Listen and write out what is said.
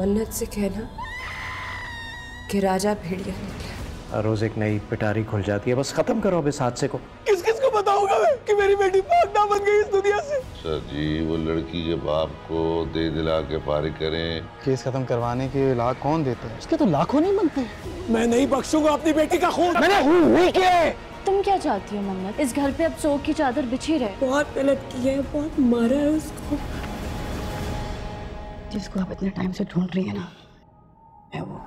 मन्नत से कहना कि राजा भेड़िया निकला हर रोज एक नई पिटारी खुल जाती है। बस खत्म करो अब इस हादसे को। किस किस को बताऊँगा मैं? कि मेरी बेटी भागना बन गई इस दुनिया से। सर जी वो लड़की के बाप को दे दिला के फारिग करें। केस खत्म करवाने के लाख कौन देता है? उसके तो लाखों नहीं बनते। मैं नहीं बख्शूँगा अपनी बेटी का खून। मैंने हुई क्या तुम क्या चाहती हो मन्नत? इस घर पे अब शोक की चादर बिछी रहे। बहुत गलत किया है बहुत मारा है उसको। जिसको आप इतने टाइम से ढूंढ रही है ना है वो